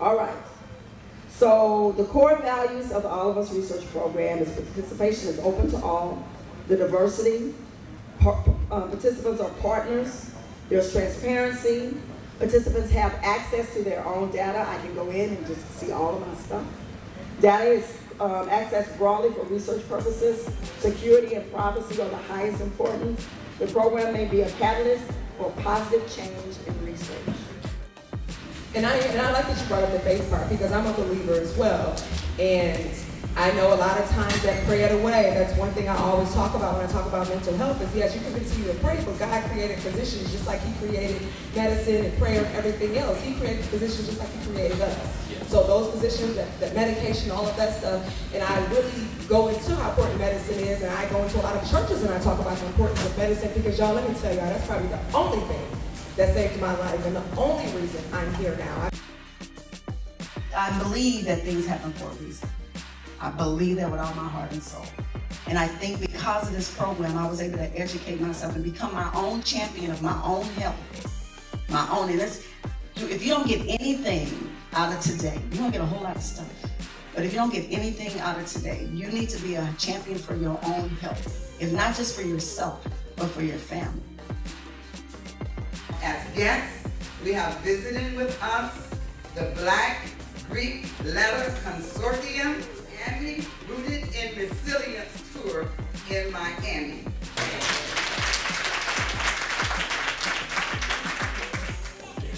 All right. So the core values of All of Us Research Program is participation is open to all, the diversity, par uh, participants are partners, there's transparency, participants have access to their own data. I can go in and just see all of my stuff. Data is um, accessed broadly for research purposes. Security and privacy are the highest importance. The program may be a catalyst for positive change in. And I, and I like that you brought up the faith part because I'm a believer as well. And I know a lot of times that prayer away, that's one thing I always talk about when I talk about mental health is yes, you can continue to pray, but God created physicians just like he created medicine and prayer and everything else. He created physicians just like he created us. So those physicians, that, that medication, all of that stuff, and I really go into how important medicine is, and I go into a lot of churches and I talk about the importance of medicine because y'all, let me tell y'all, that's probably the only thing that saved my life and the only reason I'm here now. I believe that things happen for a reason. I believe that with all my heart and soul. And I think because of this program, I was able to educate myself and become my own champion of my own health. My own. And if you don't get anything out of today, you don't get a whole lot of stuff. But if you don't get anything out of today, you need to be a champion for your own health. If not just for yourself, but for your family. Guests, we have visited with us the Black Greek Letter Consortium Miami Rooted in Resilience Tour in Miami.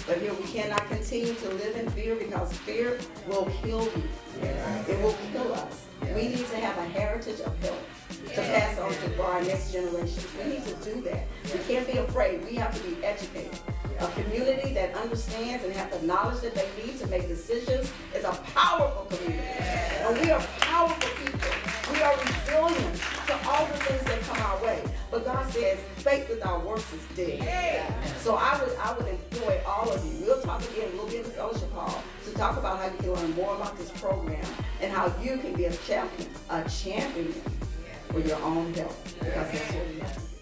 But here we cannot continue to live in fear because fear will kill you. It will kill us. We need to have a heritage of health to pass on to our next generation. We need to do that. We can't be afraid. We have to be educated. A community that understands and have the knowledge that they need to make decisions is a powerful community. And we are powerful people. We are resilient to all the things that come our way. But God says, faith without works is dead. So I would I would employ all of you. We'll talk again we'll bit in the fellowship hall to talk about how you can learn more about this program and how you can be a champion, a champion for your own health. Because that's what we have.